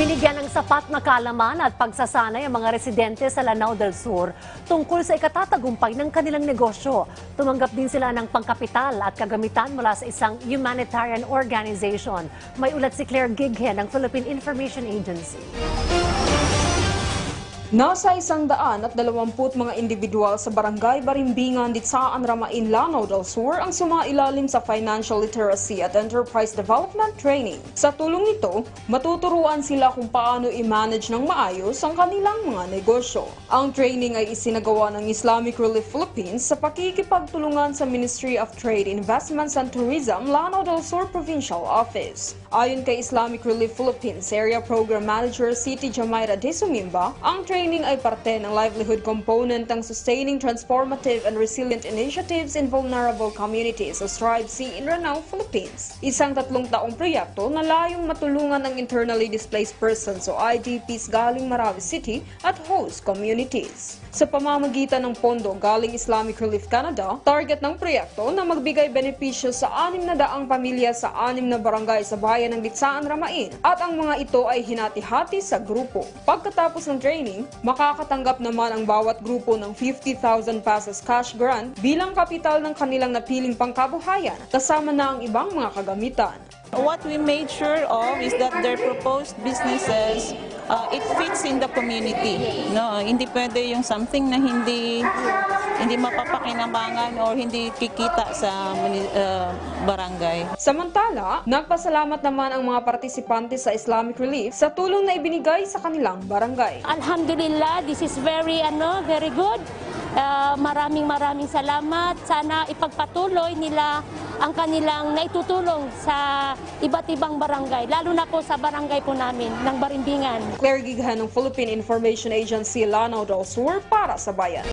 Binigyan ng sapat na kalaman at pagsasanay ang mga residente sa Lanao del Sur tungkol sa ikatatagumpay ng kanilang negosyo. Tumanggap din sila ng pangkapital at kagamitan mula sa isang humanitarian organization. May ulat si Claire Gighe ng Philippine Information Agency. Nasa isang daan at dalawamput mga individual sa barangay Barimbingan, Ditsaan, Ramain, Lanao del Sur ang sumailalim sa Financial Literacy at Enterprise Development Training. Sa tulong nito, matuturuan sila kung paano i-manage ng maayos ang kanilang mga negosyo. Ang training ay isinagawa ng Islamic Relief Philippines sa pakikipagtulungan sa Ministry of Trade, Investments and Tourism, Lanao del Sur Provincial Office. Ayon kay Islamic Relief Philippines Area Program Manager City Jamaira de Sumimba, ang training ay parte ng livelihood component ng Sustaining Transformative and Resilient Initiatives in Vulnerable Communities o STRIVE-C in Ranao, Philippines. Isang tatlong taong proyekto na layong matulungan ng internally displaced persons o IDPs galing Marawi City at host communities. Sa pamamagitan ng pondo galing Islamic Relief Canada, target ng proyekto na magbigay benepisyo sa anim na daang pamilya sa anim na barangay sa bayan ng Ditsaan, Ramain at ang mga ito ay hinati-hati sa grupo. Pagkatapos ng training, makakatanggap naman ang bawat grupo ng 50,000 pesos cash grant bilang kapital ng kanilang napiling pangkabuhayan kasama na ang ibang mga kagamitan. What we made sure of is that their proposed businesses, uh, it fits in the community. No, hindi pwede yung something na hindi hindi mapapakinabangan or hindi kikita sa uh, barangay. Samantala, nagpasalamat naman ang mga partisipante sa Islamic Relief sa tulong na ibinigay sa kanilang barangay. Alhamdulillah, this is very ano, very good. Ah, maraming maraming salamat. Sana ipagpatuloy nila ang kanilang naitutulong sa iba't ibang barangay, lalo na po sa barangay po namin ng Barimbingan. Claire ng Philippine Information Agency Lanao del Sur para sa Bayan.